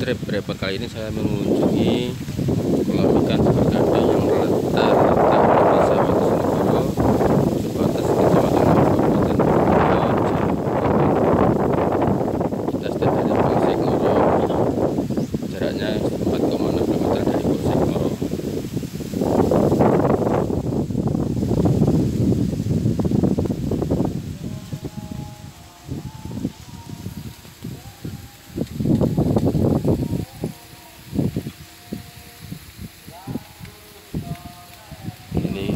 trip repot kali ini saya mengunjungi kolam ikan berganda yang terletak di desa Wates sebatas kecamatan Kabupaten Kita sudah dari Polsek Ngoro, jaraknya 4,6 km dari Polsek Ngoro. ini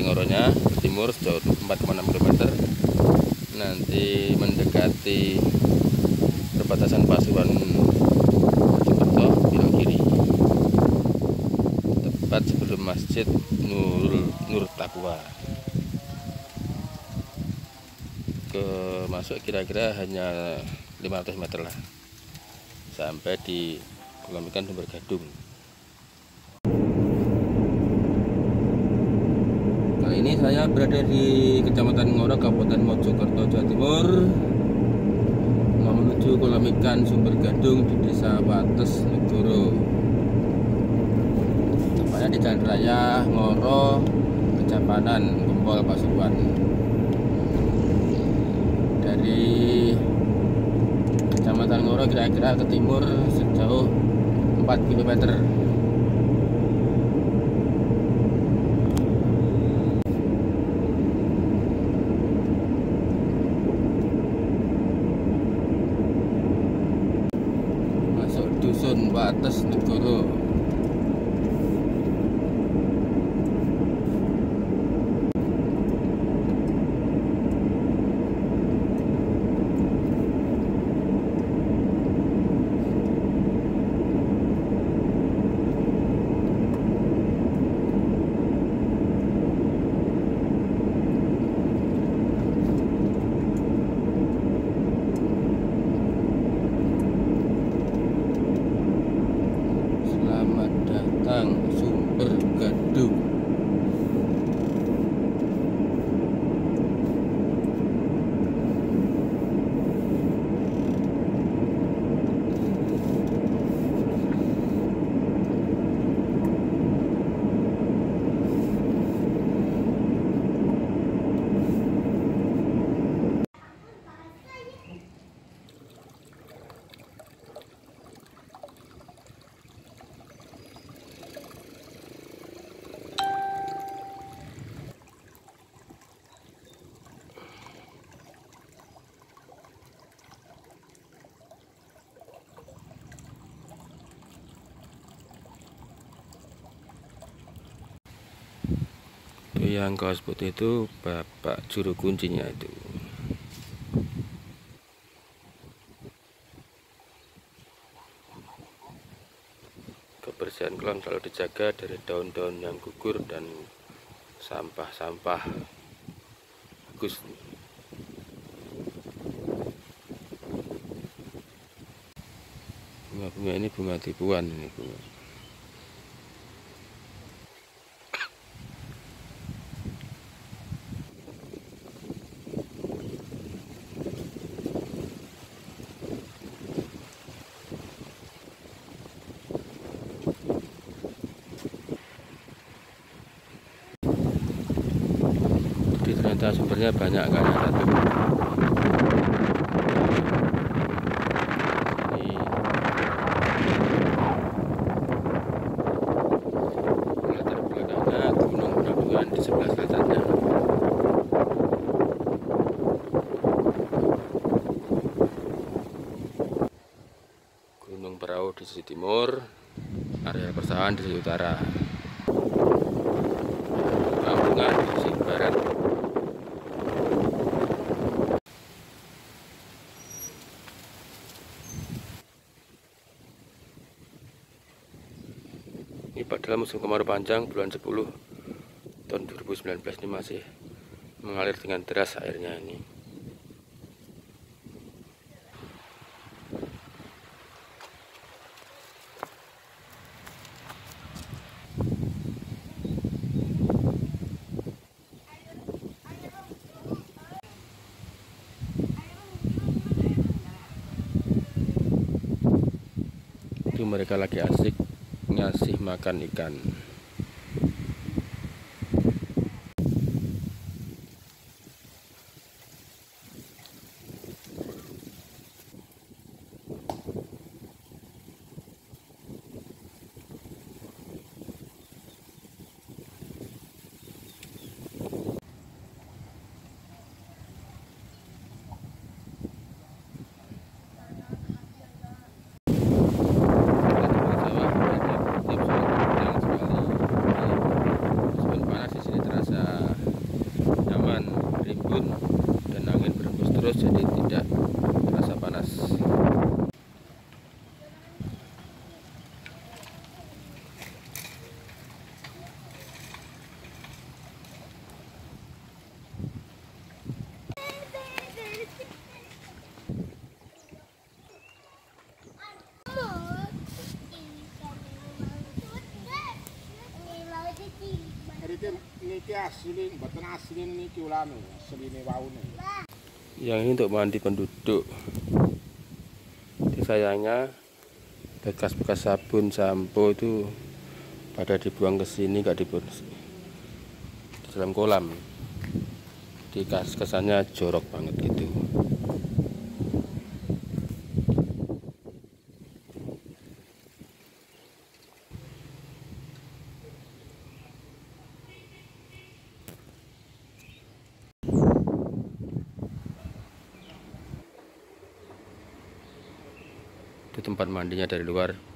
Ke timur sejauh 4,6 km nanti mendekati perbatasan Pasuruan Mojokerto belok kiri. Tepat sebelum Masjid Nur Nur Takwa ke masuk kira-kira hanya 500 meter lah. Sampai di kolam ikan Sumber Gadung Kali ini saya berada di Kecamatan Ngoro, Kabupaten Mojokerto, Jawa Timur. Mau menuju kolam ikan Sumber Gadung di Desa Wates Negoro. Tepatnya di Jalan Raya Ngoro, Kecapanan, Gempol, Pasuruan. Dari Kecamatan Ngoro kira-kira ke timur sejauh 4 km. masuk dusun Wates Negoro Sumber Gadung itu yang kaos putih itu bapak juru kuncinya itu. Kebersihan kolam selalu dijaga dari daun-daun yang gugur dan sampah-sampah. Bagus. Bunga-bunga ini bunga tipuan ini bunga ternyata sumbernya banyak ada latar belakangnya gunung Perahu di sisi timur area persawahan di sisi utara. Lamongan di sisi barat ini padahal musim kemarau panjang bulan 10 tahun 2019 ini masih mengalir dengan deras airnya ini. Itu mereka lagi asik ngasih makan ikan Yang ini untuk mandi penduduk. Sayangnya bekas-bekas sabun, sampo itu pada dibuang ke sini nggak dibuang di dalam kolam. Di kas kesannya jorok banget gitu. Tempat mandinya dari luar